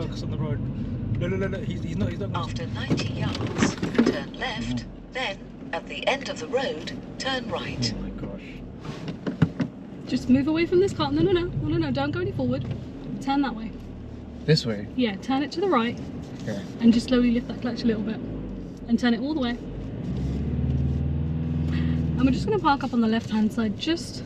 focus on the road. No, no, no, no. He's, he's not. He's not. After 90 yards, turn left, then at the end of the road, turn right. Oh my gosh. Just move away from this car. No, no, no, no, no, no. Don't go any forward. Turn that way. This way. Yeah, turn it to the right, Okay. and just slowly lift that clutch a little bit, and turn it all the way. And we're just gonna park up on the left-hand side, just